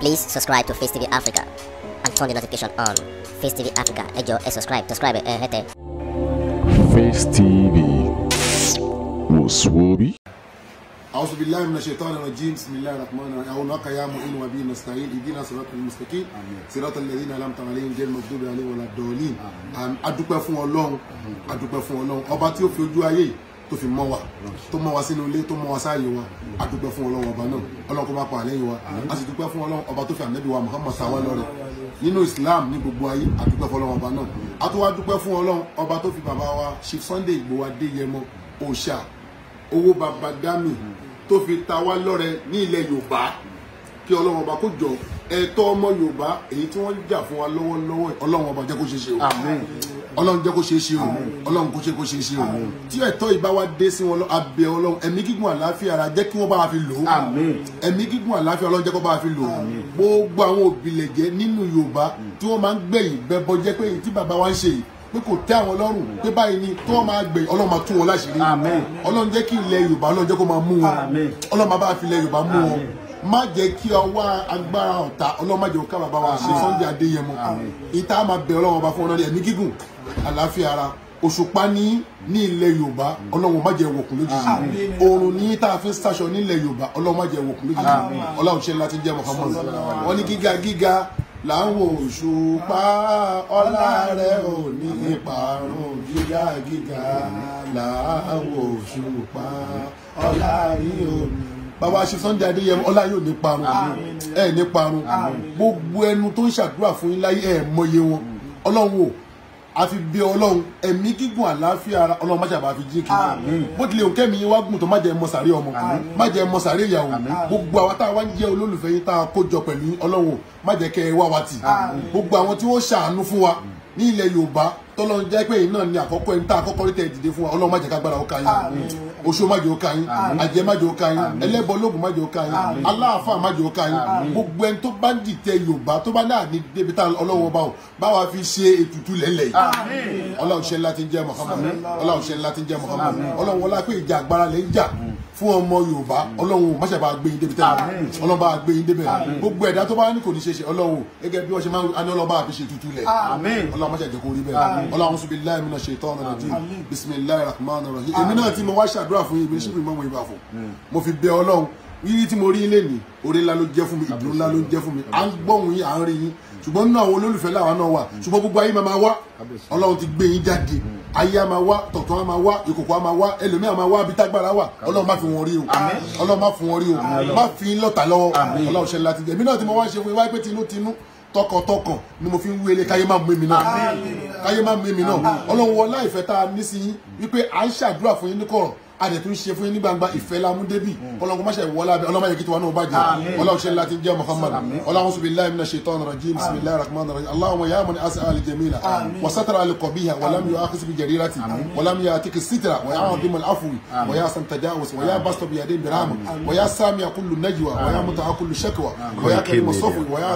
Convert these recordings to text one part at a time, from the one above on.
Please subscribe to Face TV Africa and turn the notification on. Face TV Africa, ẹ jọ̀ọ́ ẹ subscribe, subscribe ẹ hẹ́tẹ̀. Face TV Muswobi. أعوذ بالله من الشيطان الرجيم بسم الله الرحمن الرحيم أعوذ يا معين وبه نستعين اهدنا صراط المستقيم صراط الذين أنعمت عليهم غير المغضوب عليهم ولا الضالين Àmín. A dúpẹ́ fún Ọlọ́run a dúpẹ́ fún Ọlọ́run ọba tí ó fi ojú ayé tó fi mọ́ wa tó mọ́ wa sínú ilé tó mọ́ wa sáàyè wa. A dúpẹ́ fún Ọlọ́run ọba náà. Ọlọ́run kó má pa àlẹ́yìn wa. A sì dúpẹ́ fún Ọlọ́run ọba tó fi ànábì wa Muhammad sáwá lọ́rẹ̀. Nínú Islam ní gbogbo ayé a dúpẹ́ fún Ọlọ́run ọba náà. A tún wá dúpẹ́ fún Ọlọ́run ọba tó fi bàbá wa Chief Sunday Igboho Adéyẹmọ òòṣà owó baba dami tó fi ta wá lọ́rẹ ní ilẹ̀ yorùbá. Kí ọlọ́run ọba kó jọ ẹ̀tọ́ ọmọ yorùbá èyí tí wọ́n ń jà fún wa lọ́wọ́lọ́wọ́ ọlọ́run ọba jẹ́ kó ṣe ṣe o ọlọ́run jẹ́ kó ṣe ṣe o. Ọlọ́run kó ṣe kó ṣe ṣe o. Tí ẹ̀tọ́ ìbá wa dé sí wọn abẹ ọlọ́run. Ẹ̀mí gígùn àlàáfíà ara jẹ́ kí wọ́n bá wa fi lò ó. Ẹ̀mí gígùn àlàáfíà ọlọ́run jẹ́ kó bá wa fi lò ó. Gbogbo àwọn òbílẹ̀jẹ́ nínú yorùbá tí wọ́n máa ń gbẹ̀yìn bẹ́bọ jẹ́ pé tí bàbá wa ń ṣe yìí pé kò tẹ́ àwọn lọ́rùn pé báyìí ni tó wọ́n máa gbẹ̀yìn ọlọ́run máa tún wọn láṣìírí. Ọlọ́run jẹ́ kí ilẹ̀ yorùbá ọlọ́run jẹ́ kó máa mú wọn. Ọlọ́run máa bá fi ilẹ̀ yorùbá mú wọn má jẹ́ kí ọwọ́ agbára ọ̀tá jẹ́ ká bàbá wa ṣe Sunday Adéyẹmọ. Ìta máa bẹ ọlọ́run ọba fún ọlọ́run ẹ̀mí gígùn. Àlàáfíà ara. Òṣùpá ní ní ilẹ̀ yorùbá ọlọ́run má jẹ́ wọ̀kùn lójijì. Oòrùn ní tá a fi ń ṣaṣọ yorùbá ọlọ́run má jẹ́ wọ̀kùn lójijì. Ọlọ́run ṣe láti jẹ́ Muhammad wọ́n ní gíga gíga láwọn òṣùpá. Ọlá rẹ̀ ò ní ìparun gíga gíga láwọn òṣùpá. Ọlá rí ní. Bàbá ṣe Sunday Adéyẹmọ ọlá yóò ní parun. Ẹ ní parun. Gbogbo ẹnu tó ń ṣàdúrà fún yín láyé ẹ mọye wọn. Ọlọ́run o àfi bí ọlọ́run. Ẹ̀mí gígùn àlàáfíà ara ọlọ́run má ṣàbà fi jí kí bó tilẹ̀ òkè mi wá gùn tó má jẹ́ mọ̀sàrí ọmọ. Má jẹ́ mọ̀sàrí ìyàwó. Gbogbo àwọn tá a wá ń jẹ́ olólùfẹ́ yín tá a kó jọ pẹ̀lú ọlọ́run má jẹ́ kẹ́ ẹ wá wa tì. Gbogbo àwọn tí wọ́n ṣàánú fún wa ní ilẹ̀ yorùbá tọ́lọ́run jẹ́ pé náà ní àkọ́kọ́ ẹni tá a kọ́kọ́ rí tẹ̀ dìde fún wa. Ọlọ́run má jẹ́ ká gbára ó ka yín oṣó má jẹ́ ó ka yín àjẹ́ má jẹ́ ó ka yín ẹlẹ́bọ lóògùn má jẹ́ ó ka yín aláàfáà má jẹ́ ó ka yín gbogbo ẹni tó bá ń dìtẹ̀ yorùbá tó bá náà ní débi tá ọlọ́run ọba o báwa fi ṣe ètùtù lẹ́lẹ̀ yìí. Ọlọ́run ṣe ńlá ti ń jẹ́ Muhammad. Ọlọ́run ṣe ńlá ti ń jẹ́ Muhammad. Ọlọ́run wọlá pé ìjà agbára lè ń jà fún ọmọ yorùbá ọlọ́run má ṣe bá gbé yín débi tẹ́lẹ̀ ọlọ́run bá gbé yín débẹ̀. Gbogbo ẹ̀dá tó bá ní kò ní ṣe ṣe ọlọ́run gẹ́gẹ́ bí wọ́n ṣe máa ń ọlọ́run bá fi ṣe ètùtù lẹ̀. Ọlọ́run má ṣe jẹ́ kó rí bẹ́ẹ̀. Ọlọ́run sùn billahi minash shaitani rajim. Bismillahir rahmanir rahim. Èmi náà tí mo wá ṣàdúrà fún yín èmi ṣíbi mọ́mọ́ ibà fún. Mo fi bẹ ọlọ́run rírí tí mo rí ilé ní orí ńlá ló jẹ́ fún mi ìdùnnú ńlá ló jẹ́ fún mi. À ń gbọ́hùn yín à ń rí yín. Ṣùgbọ́n nínú àwọn olólùfẹ́ làwọn náà wà. Ṣùgbọ́n gbogbo ayé máa wá. Ọlọ́run ti gbé yín jáde. Ayé a máa wá tọ̀tọ̀ a máa wá ìkòkò a máa wá ẹlòmíì a máa wá bí tágbára wà. Ọlọ́run má fi wọn rí o. Ọlọ́run má fi wọn rí o. Má fi yín lọ́tà lọ́wọ́. Ọlọ́run ṣe láti jẹ́. Èmi náà tí mo wá ṣe fún yín wáyé pé tinútinú tọkàntọkàn ni mo fi ń wéle káyé má mú èmi náà. Káyé má mú èmi náà. Ọlọ́run wọlá ìfẹ́ tá a ní sí yín wípé à ń ṣàdúrà fún yín ní kọ̀rọ̀ a dẹ̀ tún ṣe fún yín ní gbangba ìfẹ́ lámú débì. Ọlọ́run má ṣe wọlá abẹ ọlọ́run má yẹ kí tiwa náà bàjẹ́. Ọlọ́run ṣe láti jẹ́ Muhammad. Ọlọ́run sùn billahi minash shaitani rajim. Bismillahir rahmanir rahim. Allahumma ya man asa al jamila. Wa satara al qabiha. Wa lam yu'akhis bi jarirati. Wa lam ya'tik sitra. Wa ya azim al afwi. Wa ya sam tajawuz wa ya bi yadin birama wa ya sami kullu najwa. Wa ya mutaha kullu shakwa. Wa ya karim safwi. Wa ya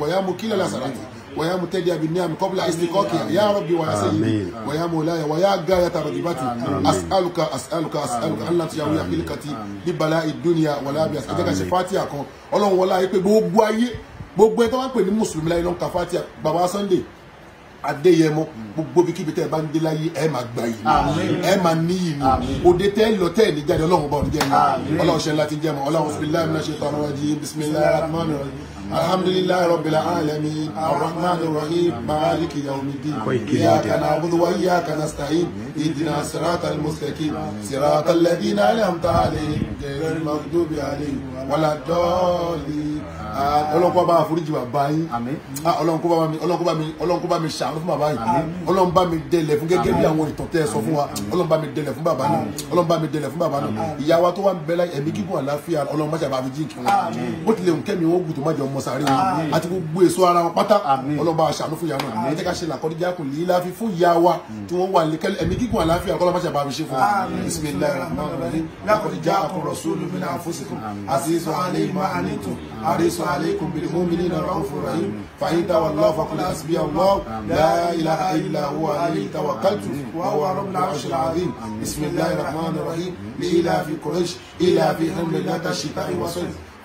wa ya mukila al asrati ويا متدي بالنعم قبل استقاقها يا ربي ويا سيدي ويا مولاي ويا غاية رغبتي أسألك أسألك أسألك أن لا تجاوي خلقتي ببلاء الدنيا ولا بأس أجاك شفاتي أكون ọlọ́run wọlá yìí pé gbogbo ayé gbogbo ẹ tó wá ń pè ní mùsùlùmí láyé ló ń ka fatia baba Sunday Adéyẹmọ gbogbo bí kíbi tẹ ẹ bá ń dé láyé ẹ máa gbà yìí ẹ máa níyì ni òde tẹ ẹ lọ tẹ ẹ ní jáde ọlọ́run bá ọdún jẹ yìí ọlọ́run ṣe láti jẹ mọ ọlọ́run billahi minash shaitani rajim bismillahir rahmanir rahim alhamdulillahi rabbil alamin arrahmanir rahim maliki yawmiddin. Iyyaka na'budu wa iyyaka nasta'in ihdina siratal mustaqim siratal ladina an'amta alayhim ghayril maghdubi alayhim waladdallin ọlọ́run kó bá àforíjì bàbá yín. Ọlọ́run kó bá mi ọlọ́run kó bá mi ọlọ́run kó bá mi ṣàánú fún bàbá yín. Ọlọ́run bá mi dẹlẹ̀ fún gẹ́gẹ́ bí àwọn ìtàn tẹ́ ẹ sọ fún wa. Ọlọ́run bá mi dẹlẹ̀ fún bàbá náà. Ọlọ́run bá mi dẹlẹ̀ fún bàbá náà. Ìyá wa tó wà ń bẹ láyé ẹ̀mí gígùn àlàáfíà ọlọ́run má ṣàbà mi jí kí wọn. Bó tilẹ̀ ń kẹ́mi wọn gùn tó má jẹ ọmọ mọ̀sáré wọn. Àti gbogbo èso ara wọn pátá. Ọlọ́ba aṣàánú fún ìyá náà ẹ jẹ́ ká ṣe làkọ́díjà kò lè láfi fún ìyá wa tí wọ́n wà ní kẹ́lẹ́. Ẹ̀mí gígùn àláfíà kọ́lá má ṣe bá mi ṣe fún wọn bismillahir rahmanir rahim làkọ́díjà àkọ́rọ̀ sólù min anfusikum. Àṣìṣọ alẹ́ ìmọ̀ àníntò àríṣọ alẹ́ ìkùnbìnrin mú mi ní ìlànà ọ̀fọ̀ rahim fàyíntà wà lọ́wọ́ fàkúlà àṣìbí ọlọ́ la ilaha illa huwa alayhi tawakkaltu. Wa huwa rabbul arshil azim. Bismillahir rahmanir rahim